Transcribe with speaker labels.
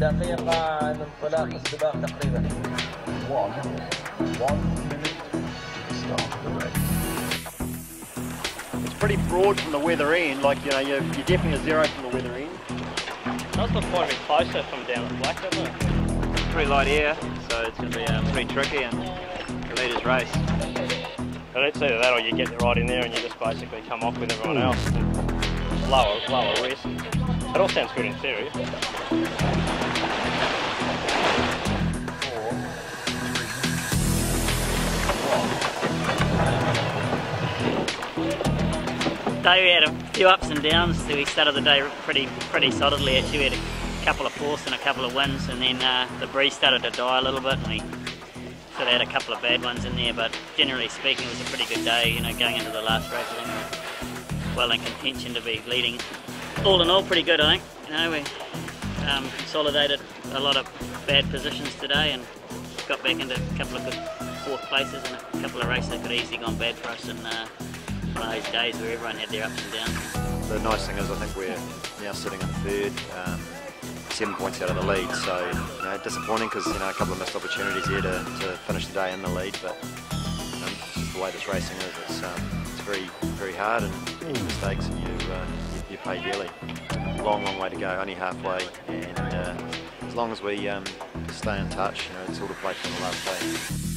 Speaker 1: دقيقة من انطلاق السباق تقريبا
Speaker 2: One, one minute to start the race.
Speaker 3: It's pretty broad from the weather end, like, you know, you're, you're definitely a zero from the weather end.
Speaker 4: Does look quite a bit closer from down at Black, doesn't it?
Speaker 5: Pretty light air, so it's going to be um, pretty tricky and the leaders race.
Speaker 4: But it's either that or you get right in there and you just basically come off with everyone else. And lower, lower risk. It all sounds good in theory.
Speaker 6: day we had a few ups and downs. We started the day pretty pretty solidly actually. We had a couple of fourths and a couple of wins and then uh, the breeze started to die a little bit and we sort of had a couple of bad ones in there but generally speaking it was a pretty good day, you know, going into the last race well in contention to be leading. All in all pretty good I think. You know, we um, consolidated a lot of bad positions today and got back into a couple of good fourth places and a couple of races that could easily gone bad for us and uh, one of those days where everyone had their ups and downs.
Speaker 5: The nice thing is I think we're now sitting in third, um, seven points out of the lead, so you know, disappointing because you know a couple of missed opportunities here to, to finish the day in the lead, but um, it's just the way this racing is. It's, um, it's very very hard and mistakes and you, uh, you, pay dearly. Long long way to go, only halfway, and uh, as long as we um, stay in touch, you know, it's all to play for the last day.